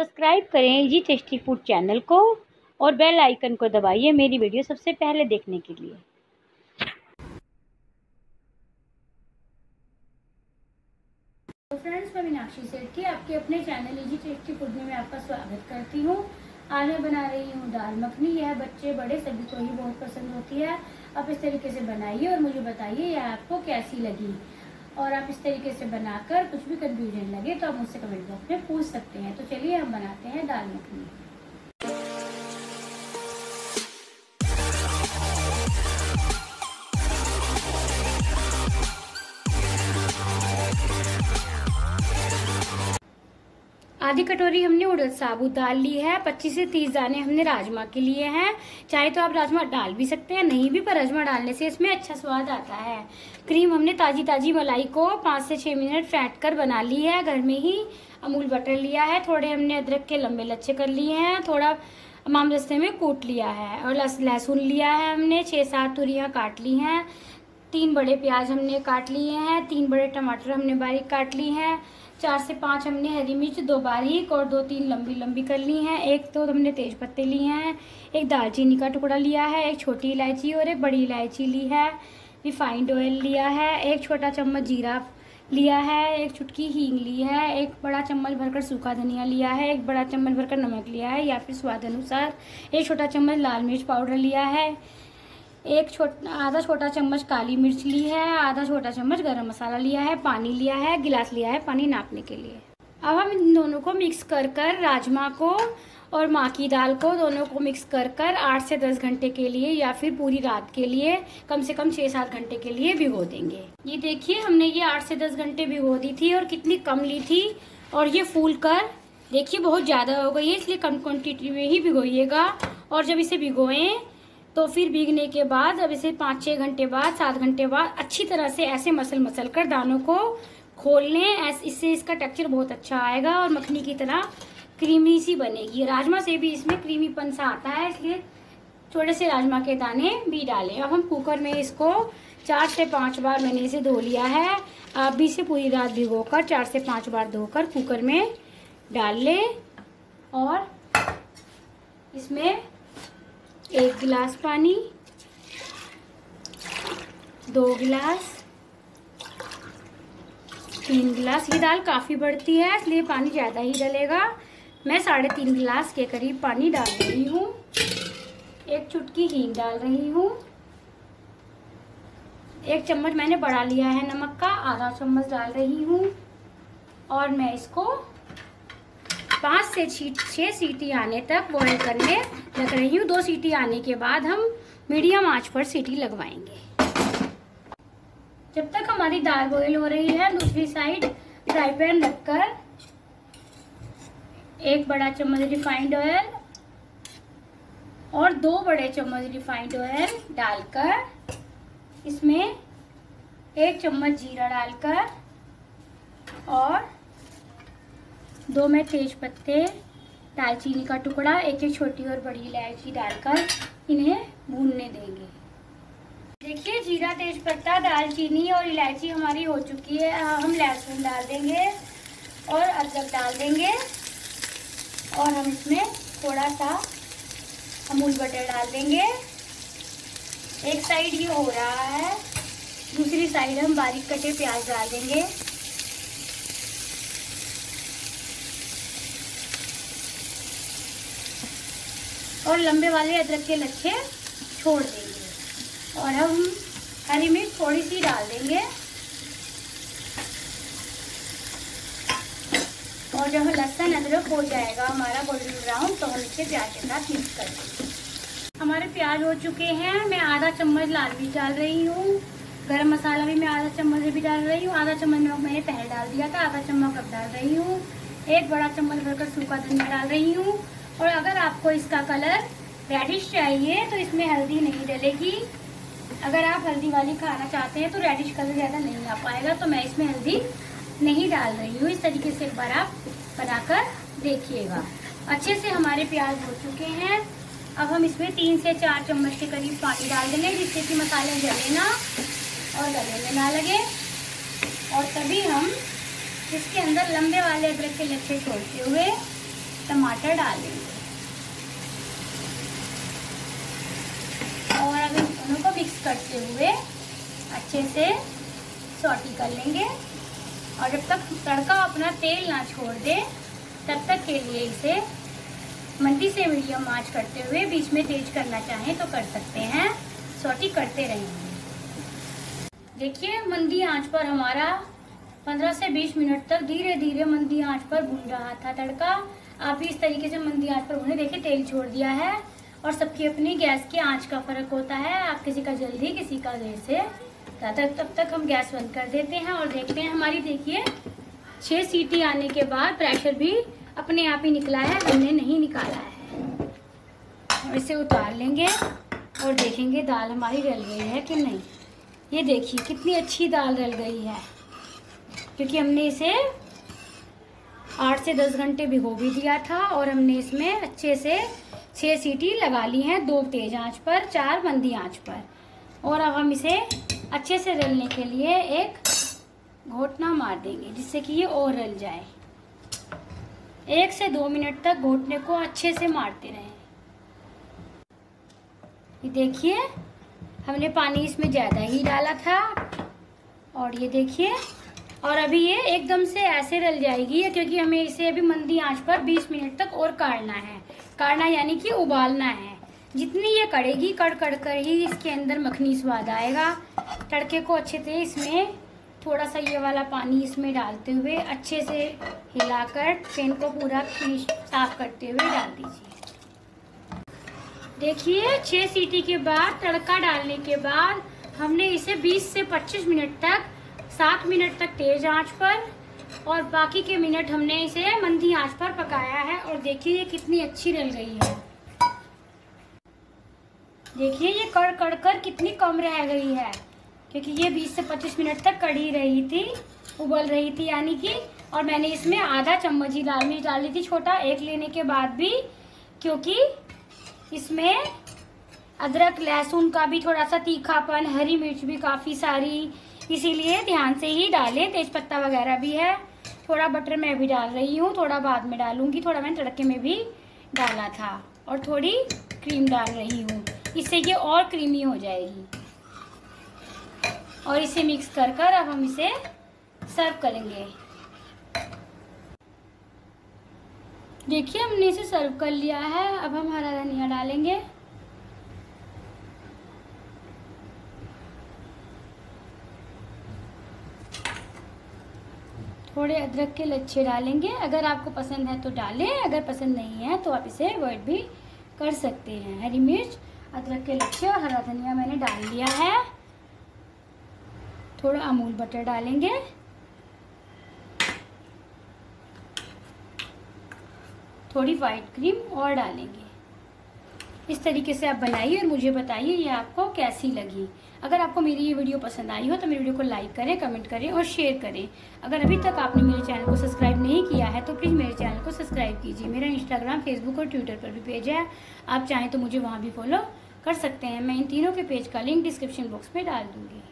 Subscribe करें जी tasty food channel को और बेल आइकन को दबाइए मेरी वीडियो सबसे पहले देखने के लिए। तो फ्रेंड्स मैं मीनाक्षी सेठी, आपके अपने चैनल इजी टेस्टी फ़ूड में आपका स्वागत करती हूँ। आज मैं बना रही हूँ दाल मखनी। यह बच्चे, बड़े, सभी को ही बहुत पसंद होती है। आप इस तरीके से बनाइए और मुझे बताइए यह आपको कैसी लगी। और आप इस तरीके से बनाकर कुछ भी कन्फ्यूज़न लगे तो आप मुझसे कमेंट बॉक्स में पूछ सकते हैं। तो चलिए हम बनाते हैं दाल मखनी। आधी कटोरी हमने उड़द साबुत दाल ली है 25 से 30 दाने हमने राजमा के लिए हैं। चाहे तो आप राजमा डाल भी सकते हैं, नहीं भी, पर राजमा डालने से इसमें अच्छा स्वाद आता है। क्रीम हमने ताजी ताजी मलाई को पाँच से छह मिनट फैट कर बना ली है। घर में ही अमूल बटर लिया है, थोड़े हमने अदरक के लंबे लच्छे कर लिए हैं, थोड़ा माम रस्ते में कूट लिया है और लहसुन लिया है हमने छः सात तुरियाँ काट ली हैं। तीन बड़े प्याज हमने काट लिए हैं, तीन बड़े टमाटर हमने बारीक काट ली हैं। चार से पाँच हमने हरी मिर्च दो बारीक और दो तीन लंबी लंबी कर ली हैं। एक तो हमने तेज पत्ते लिए हैं, एक दालचीनी का टुकड़ा लिया है, एक छोटी इलायची और एक बड़ी इलायची ली है, रिफाइंड ऑयल लिया है, एक छोटा चम्मच जीरा लिया है, एक चुटकी हींग ली है, एक बड़ा चम्मच भरकर सूखा धनिया लिया है, एक बड़ा चम्मच भरकर नमक लिया है या फिर स्वाद अनुसार, एक छोटा चम्मच लाल मिर्च पाउडर लिया है एक छोटा, आधा छोटा चम्मच काली मिर्च ली है, आधा छोटा चम्मच गरम मसाला लिया है, पानी लिया है, गिलास लिया है पानी नापने के लिए। अब हम इन दोनों को मिक्स कर कर राजमा को और माँ की दाल को दोनों को मिक्स कर कर आठ से दस घंटे के लिए या फिर पूरी रात के लिए, कम से कम छः सात घंटे के लिए भिगो देंगे। ये देखिए, हमने ये आठ से दस घंटे भिगो दी थी और कितनी कम ली थी और ये फूल कर, देखिए बहुत ज़्यादा हो गई है, इसलिए कम क्वान्टिटी में ही भिगोइएगा और जब इसे भिगोएँ तो फिर भीगने के बाद, अब इसे पाँच छः घंटे बाद, सात घंटे बाद, अच्छी तरह से ऐसे मसल मसल कर दानों को खोल लें। इससे इसका टेक्सचर बहुत अच्छा आएगा और मखनी की तरह क्रीमी सी बनेगी। राजमा से भी इसमें क्रीमी पन सा आता है, इसलिए थोड़े से राजमा के दाने भी डालें। अब हम कुकर में इसको चार से पाँच बार मैंने इसे धो लिया है। आप भी इसे पूरी रात भिगोकर चार से पाँच बार धोकर कुकर में डाल लें और इसमें एक गिलास पानी, दो गिलास, तीन गिलास। ये दाल काफ़ी बढ़ती है, इसलिए पानी ज़्यादा ही डलेगा। मैं साढ़े तीन गिलास के करीब पानी डाल रही हूँ। एक चुटकी हींग डाल रही हूँ। एक चम्मच मैंने बढ़ा लिया है नमक का, आधा चम्मच डाल रही हूँ। और मैं इसको पाँच से छः सीटी आने तक बॉईल करने लग रही हूँ। दो सीटी आने के बाद हम मीडियम आँच पर सीटी लगवाएँगे। जब तक हमारी दाल बॉईल हो रही है, दूसरी साइड फ्राई पैन रखकर एक बड़ा चम्मच रिफाइंड ऑयल और दो बड़े चम्मच रिफाइंड ऑयल डालकर इसमें एक चम्मच जीरा डालकर और दो में तेज पत्ते दालचीनी का टुकड़ा, एक एक छोटी और बड़ी इलायची डालकर इन्हें भूनने देंगे। देखिए, जीरा तेज पत्ता दालचीनी और इलायची हमारी हो चुकी है। हम लहसुन डाल देंगे और अदरक डाल देंगे। और हम इसमें थोड़ा सा अमूल बटर डाल देंगे। एक साइड ये हो रहा है, दूसरी साइड हम बारीक कटे प्याज डाल देंगे। और लंबे वाले अदरक के लच्छे छोड़ देंगे। और हम हरी मिर्च थोड़ी सी डाल देंगे। और जब लहसन अदरक हो जाएगा हमारा गोल्डन ब्राउन तो हम इसे प्याज के साथ मिक्स कर देंगे। हमारे प्याज हो चुके हैं। मैं आधा चम्मच लाल भी डाल रही हूँ। गरम मसाला भी मैं आधा चम्मच भी डाल रही हूँ। आधा चम्मच नमक मैंने पहले डाल दिया था, आधा चम्मच अब डाल रही हूँ। एक बड़ा चम्मच भरकर सूखा धनिया डाल रही हूँ। और अगर आपको इसका कलर रेडिश चाहिए तो इसमें हल्दी नहीं डलेगी। अगर आप हल्दी वाली खाना चाहते हैं तो रेडिश कलर ज़्यादा नहीं आ पाएगा तो मैं इसमें हल्दी नहीं डाल रही हूँ। इस तरीके से एक बार आप बनाकर देखिएगा। अच्छे से हमारे प्याज हो चुके हैं। अब हम इसमें तीन से चार चम्मच के करीब पानी डाल देंगे, जिससे कि मसाले जले ना और गले में ना लगे। और तभी हम इसके अंदर लंबे वाले अदरक के लच्छे छोड़ते हुए टमाटर डाल देंगे और अब इन दोनों को मिक्स करते हुए अच्छे से सॉटी कर लेंगे। और जब तक तड़का अपना तेल ना छोड़ दे, तब तक के लिए इसे मंदी से मीडियम आँच करते हुए बीच में तेज करना चाहें तो कर सकते हैं। सॉटी करते रहेंगे। देखिए, मंदी आँच पर हमारा 15 से 20 मिनट तक धीरे धीरे मंदी आँच पर भून रहा था तड़का। आप भी इस तरीके से मंदी आँच पर भूने, देखिए तेल छोड़ दिया है। और सबकी अपनी गैस की आँच का फ़र्क होता है। आप किसी का जल्दी, किसी का देर से। तब तब तक हम गैस बंद कर देते हैं और देखते हैं हमारी, देखिए, छह सीटी आने के बाद प्रेशर भी अपने आप ही निकला है, हमने नहीं निकाला है। और इसे उतार लेंगे और देखेंगे दाल हमारी रल गई है कि नहीं। ये देखिए, कितनी अच्छी दाल रल गई है। क्योंकि हमने इसे आठ से दस घंटे भिगो भी दिया था और हमने इसमें अच्छे से छः सीटी लगा ली हैं, दो तेज आँच पर, चार मंदी आँच पर। और अब हम इसे अच्छे से रलने के लिए एक घोटना मार देंगे, जिससे कि ये और रल जाए। एक से दो मिनट तक घोटने को अच्छे से मारते रहें। ये देखिए, हमने पानी इसमें ज़्यादा ही डाला था। और ये देखिए और अभी ये एकदम से ऐसे रल जाएगी क्योंकि हमें इसे अभी मंदी आँच पर 20 मिनट तक और काढ़ना है। काढ़ना यानी कि उबालना है। जितनी ये कड़ेगी कड़ कड़ कर ही इसके अंदर मखनी स्वाद आएगा। तड़के को अच्छे से इसमें थोड़ा सा ये वाला पानी इसमें डालते हुए अच्छे से हिलाकर पेन को पूरा साफ़ करते हुए डाल दीजिए। देखिए, छह सीटी के बाद, तड़का डालने के बाद हमने इसे 20 से 25 मिनट तक सात मिनट तक तेज आँच पर और बाकी के मिनट हमने इसे मंदी आँच पर पकाया है और देखिए ये कितनी अच्छी रल गई है। देखिए ये कड़ कड़ कर कितनी कम रह गई है। क्योंकि ये 20 से 25 मिनट तक कड़ी रही थी, उबल रही थी यानी कि, और मैंने इसमें आधा चम्मच ही लाल मिर्च डाली थी छोटा, एक लेने के बाद भी, क्योंकि इसमें अदरक, लहसुन का भी थोड़ा सा तीखापन, हरी मिर्च भी काफ़ी सारी इसीलिए ध्यान से ही डालें। तेज पत्ता वगैरह भी है। थोड़ा बटर मैं भी डाल रही हूँ, थोड़ा बाद में डालूँगी। थोड़ा मैंने तड़के में भी डाला था और थोड़ी क्रीम डाल रही हूँ। इससे ये और क्रीमी हो जाएगी। और इसे मिक्स कर कर अब हम इसे सर्व करेंगे। देखिए, हमने इसे सर्व कर लिया है। अब हम हरा धनिया डालेंगे। थोड़े अदरक के लच्छे डालेंगे। अगर आपको पसंद है तो डालें, अगर पसंद नहीं है तो आप इसे अवॉइड भी कर सकते हैं। हरी मिर्च, अदरक के लच्छे और हरा धनिया मैंने डाल लिया है। थोड़ा अमूल बटर डालेंगे। थोड़ी वाइट क्रीम और डालेंगे। इस तरीके से आप बनाइए और मुझे बताइए ये आपको कैसी लगी। अगर आपको मेरी ये वीडियो पसंद आई हो तो मेरी वीडियो को लाइक करें, कमेंट करें और शेयर करें। अगर अभी तक आपने मेरे चैनल को सब्सक्राइब नहीं किया है तो प्लीज़ मेरे चैनल को सब्सक्राइब कीजिए। मेरा इंस्टाग्राम फेसबुक और ट्विटर पर भी पेज है। आप चाहें तो मुझे वहाँ भी फॉलो कर सकते हैं। मैं इन तीनों के पेज का लिंक डिस्क्रिप्शन बॉक्स में डाल दूँगी।